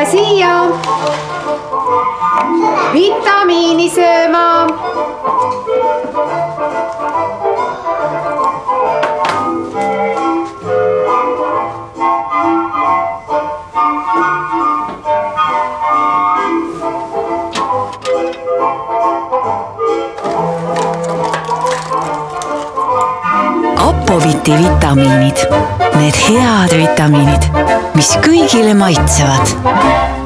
siia. Vitamiini sööma Apoviti vitamiinid, need head vitamiinid, mis kõigile maitsevad